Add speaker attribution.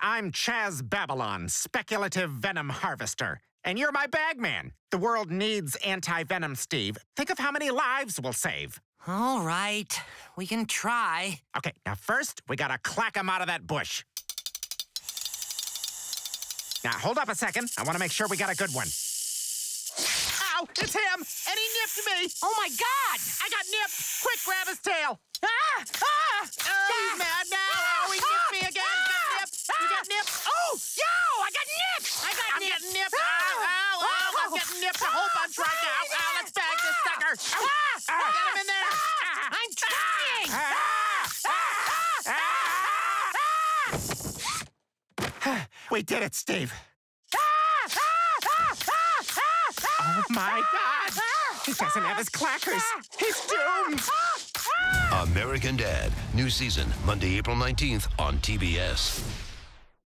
Speaker 1: I'm Chaz Babylon, speculative venom harvester. And you're my bagman. The world needs anti venom, Steve. Think of how many lives we'll save.
Speaker 2: All right, we can try.
Speaker 1: Okay, now first, we gotta clack him out of that bush. Now, hold up a second. I wanna make sure we got a good one. Ow, it's him! And he nipped me!
Speaker 2: Oh my god!
Speaker 1: I got nipped! Quick, grab nipped! Oh!
Speaker 2: Yo, I got nipped!
Speaker 1: I got I'm getting nipped! Ow! Ow! Ow! I'm oh, getting nipped oh, a whole bunch right now! Ow! Let's bag this oh, sucker! Ah! Get him in there!
Speaker 2: I'm trying!
Speaker 1: We did it, Steve! Ah, ah, ah, oh my God! He doesn't have his clackers! He's doomed!
Speaker 3: American Dad, new season, Monday, April 19th on TBS.